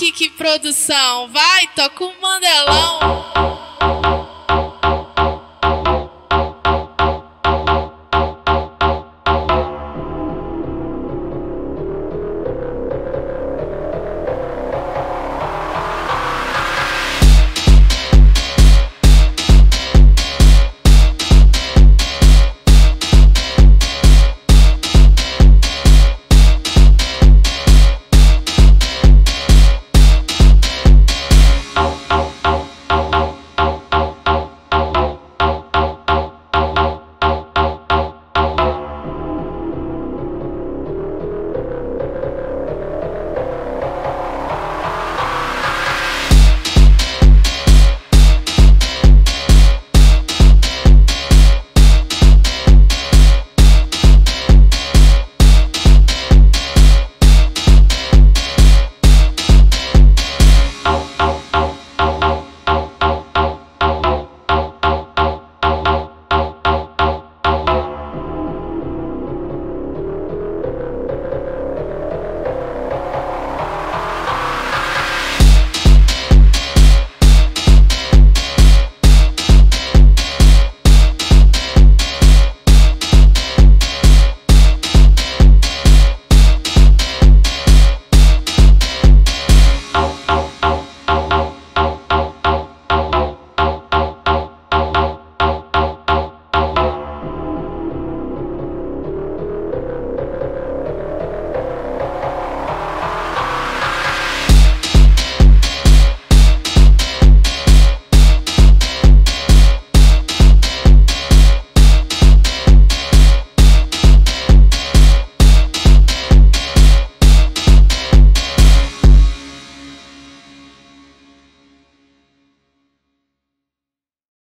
que, que produção. Vai, toca o Mandelão.